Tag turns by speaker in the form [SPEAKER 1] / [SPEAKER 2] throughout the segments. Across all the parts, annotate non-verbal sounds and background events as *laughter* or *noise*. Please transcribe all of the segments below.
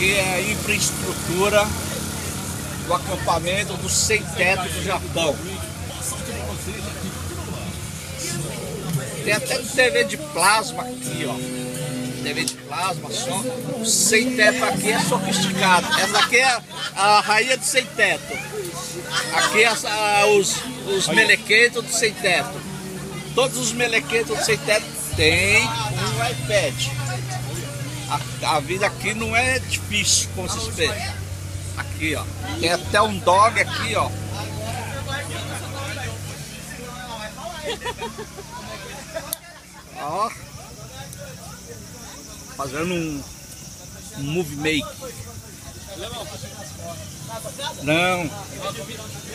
[SPEAKER 1] aqui é a infraestrutura do acampamento do sem teto do Japão. Tem até TV de plasma aqui, ó. TV de plasma, só. O sem teto aqui é sofisticado. Essa aqui é a rainha do sem teto. Aqui é os, os melequeitos do sem teto. Todos os melequeitos do sem teto têm um iPad. A, a, vida aqui não é difícil, como vocês pensam. Aqui, ó. Tem até um dog aqui, ó. Ó. Fazendo um, um move make. Não.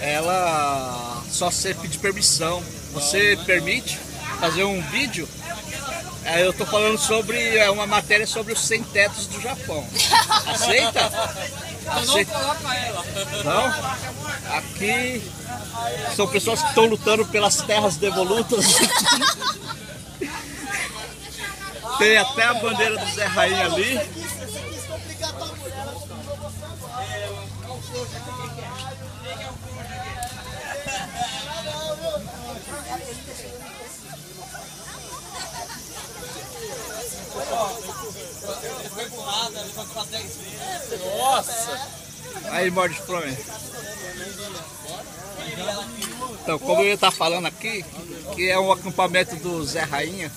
[SPEAKER 1] Ela só você pedir permissão. Você permite fazer um vídeo? É, eu tô falando sobre é, uma matéria sobre os sem tetos do Japão. Aceita? Aceita? Não? Aqui são pessoas que estão lutando pelas terras devolutas. *laughs* Tem até a bandeira do Zé Rainha ali. Nossa! Aí, morde pra mim. Então, como eu ia estar falando aqui, que é um acampamento do Zé Rainha.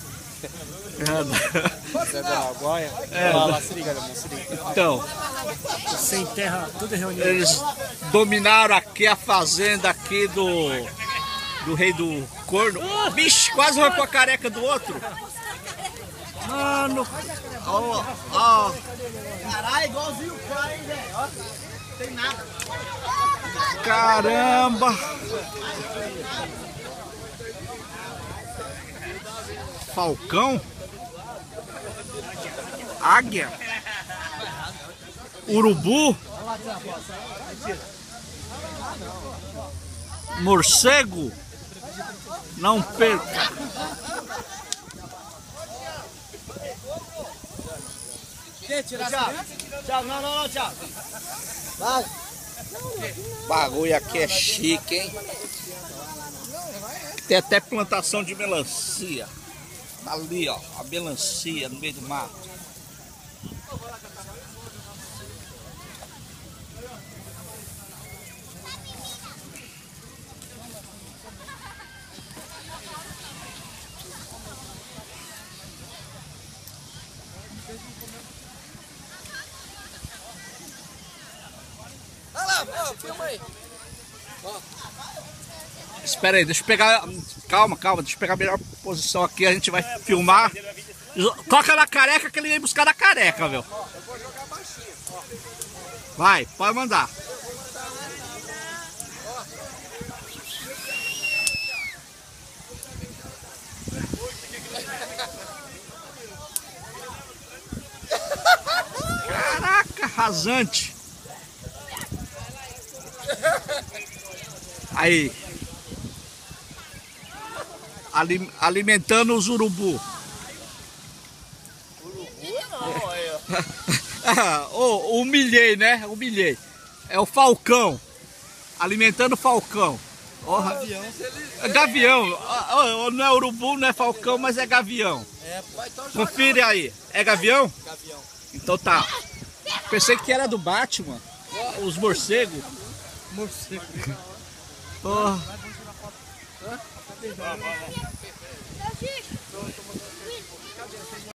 [SPEAKER 2] Zé da Lagoia?
[SPEAKER 1] É,
[SPEAKER 2] Fala, se liga, irmão, se liga.
[SPEAKER 1] Então,
[SPEAKER 2] Sem terra, tudo reunido.
[SPEAKER 1] eles dominaram aqui a fazenda aqui do do rei do corno. Vixe, quase arrancou a careca do outro. Mano, ó, ó.
[SPEAKER 3] Caralho, igualzinho o cara, hein, velho? Ó, tem nada.
[SPEAKER 1] Caramba! Falcão? Águia? Urubu? Morcego? Não perca!
[SPEAKER 3] Tchau, tchau, não, não, não, tchau. Vai.
[SPEAKER 1] Bagulho aqui é chique, hein? Tem até plantação de melancia. Ali, ó, a melancia no meio do mato.
[SPEAKER 3] Ó, filma aí.
[SPEAKER 1] Espera aí, deixa eu pegar. Calma, calma, deixa eu pegar a melhor posição aqui. A gente vai filmar. Toca na careca que ele vem buscar na careca, meu. Vai, pode mandar. Caraca, rasante. Aí. Ali- alimentando os urubu. Ah, *laughs* oh, humilhei, né? Humilhei. É o falcão. Alimentando o falcão. Ó,
[SPEAKER 2] Avião.
[SPEAKER 1] é gavião. Ah, oh, não é urubu, não é falcão, mas é gavião.
[SPEAKER 2] É, então
[SPEAKER 1] Confere aí. É gavião?
[SPEAKER 2] Gavião.
[SPEAKER 1] Então tá. Pensei que era do Batman. Os morcegos.
[SPEAKER 2] Morcego.
[SPEAKER 1] Oh.